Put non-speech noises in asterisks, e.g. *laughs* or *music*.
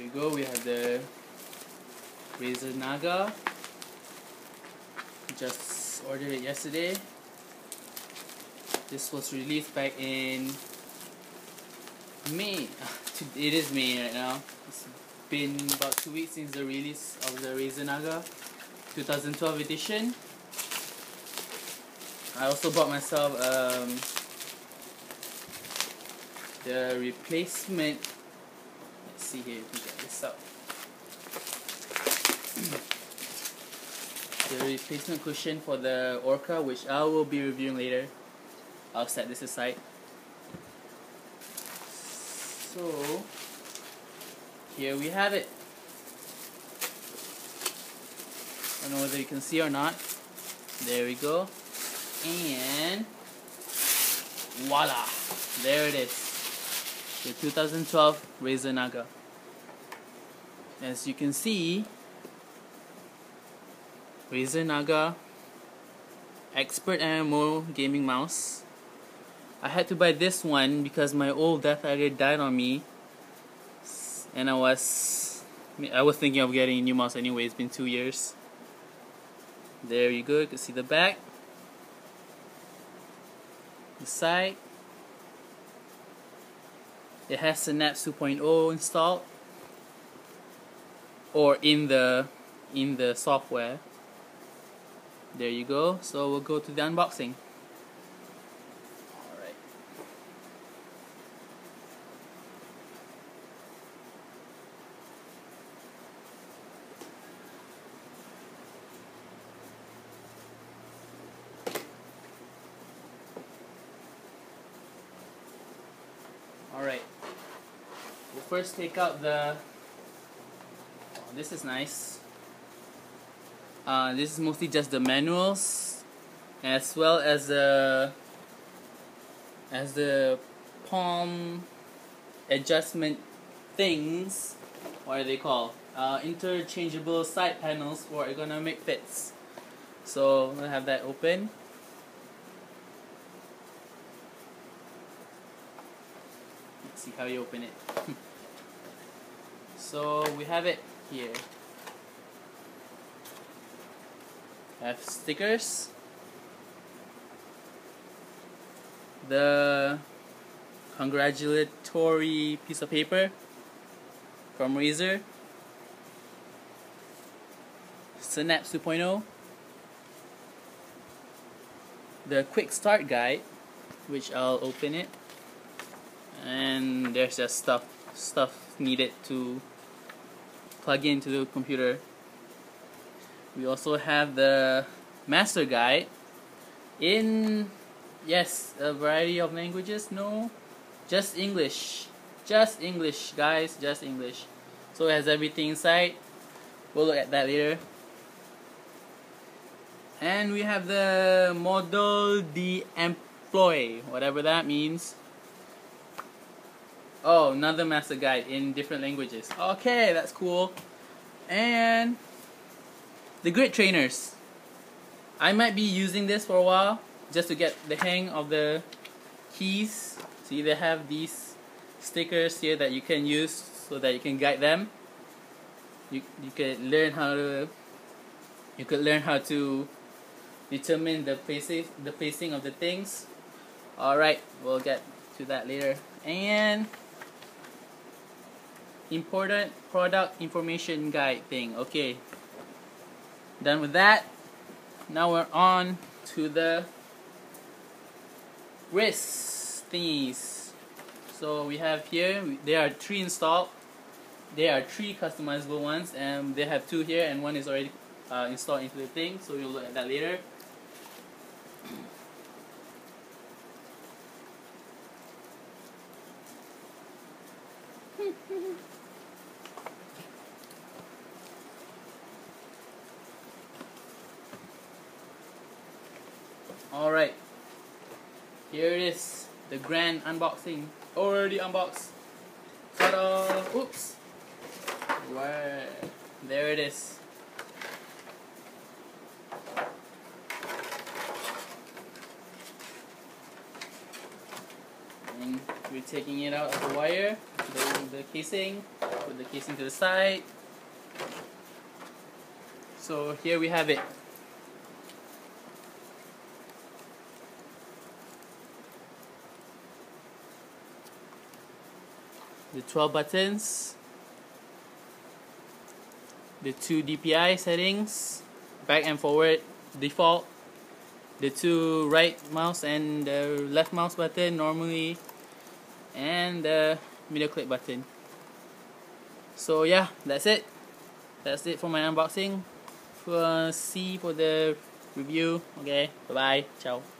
you go. We have the Razer Naga. Just ordered it yesterday. This was released back in May. *laughs* It is May right now. It's been about two weeks since the release of the Razer Naga 2012 edition. I also bought myself um, the replacement. Let's see here out. the replacement cushion for the Orca, which I will be reviewing later. I'll set this aside. So, here we have it. I don't know whether you can see or not. There we go. And voila! There it is. The 2012 Razer Naga. As you can see, Razer Naga Expert MMO gaming mouse. I had to buy this one because my old DeathAdder died on me, and I was I was thinking of getting a new mouse anyway. It's been two years. There you go. You can see the back, the side. It has Synapse 2.0 installed, or in the in the software. There you go. So we'll go to the unboxing. Alright. Alright. We'll first take out the this is nice. Uh, this is mostly just the manuals as well as the as the palm adjustment things. What are they called? Uh, interchangeable side panels for ergonomic fits. So we'll have that open. Let's see how you open it. *laughs* So we have it here. Have stickers. The congratulatory piece of paper from Razer. Synapse 2.0 the quick start guide which I'll open it. And there's just stuff stuff needed to plug into the computer. We also have the master guide in yes a variety of languages no just English just English guys just English. So it has everything inside. We'll look at that later. And we have the model de emploi whatever that means oh another master guide in different languages okay that's cool and the grid trainers. I might be using this for a while just to get the hang of the keys. See they have these stickers here that you can use so that you can guide them. You you can learn how to you could learn how to determine the pacing the pacing of the things. Alright, we'll get to that later. And important product information guide thing. Okay, Done with that. Now we're on to the wrist thingies. So we have here, there are three installed. There are three customizable ones and they have two here and one is already uh, installed into the thing. So we'll look at that later. Alright. Here it is. The grand unboxing. Already unboxed. Ta-da! Oops! Where? There it is. And we're taking it out of the wire. the, the casing, put the casing to the side. So here we have it. The 12 buttons, the two DPI settings, back and forward default, the two right mouse and the left mouse button normally, and the middle click button. So yeah, that's it. That's it for my unboxing. For uh, see for the review. Okay, bye bye. Ciao.